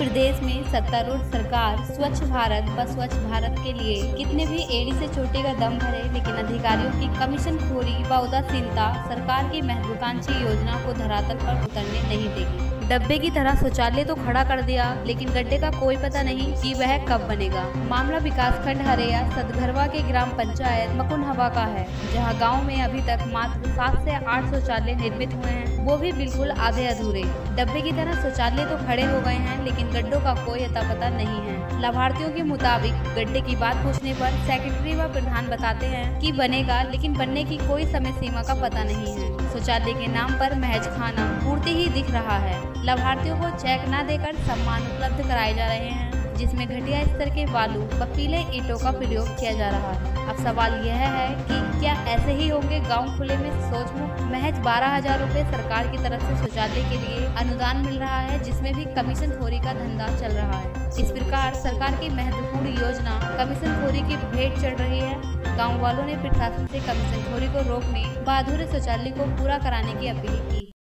सत्तारूढ़ सरकार स्वच्छ भारत व स्वच्छ भारत के लिए कितने भी एड़ी से चोटी का दम भरे, लेकिन अधिकारियों की कमीशन खोरी व उदासीनता सरकार की महत्वाकांक्षी योजना को धरातल पर उतरने नहीं देगी। डब्बे की तरह शौचालय तो खड़ा कर दिया, लेकिन गड्ढे का कोई पता नहीं कि वह कब बनेगा। मामला विकास खंड हरेया, सदघरवा के ग्राम पंचायत मकुन हवा का है, जहाँ गाँव में अभी तक मात्र सात से आठ शौचालय निर्मित हुए हैं, वो भी बिल्कुल आधे अधूरे। डब्बे की तरह शौचालय तो खड़े हो गए हैं लेकिन गड्ढों का कोई अता पता नहीं है। लाभार्थियों के मुताबिक गड्ढे की बात पूछने पर सेक्रेटरी व प्रधान बताते हैं कि बनेगा, लेकिन बनने की कोई समय सीमा का पता नहीं है। शौचालय के नाम पर महज खाना पूर्ति ही दिख रहा है। लाभार्थियों को चेक न देकर सम्मान उपलब्ध कराए जा रहे हैं, जिसमें घटिया स्तर के बालू व पीले ईटों का प्रयोग किया जा रहा है। अब सवाल यह है कि क्या ऐसे ही होंगे गाँव खुले में सोच मुक्त महज बारह हज़ार रूपए सरकार की तरफ़ से शौचालय के लिए अनुदान मिल रहा है, जिसमें भी कमीशन खोरी का धंधा चल रहा है। इस प्रकार सरकार की महत्वपूर्ण योजना कमीशन खोरी की भेंट चढ़ रही है। गाँव वालों ने प्रशासन से कमीशन खोरी को रोकने, बहादुर शौचालय को पूरा कराने की अपील की।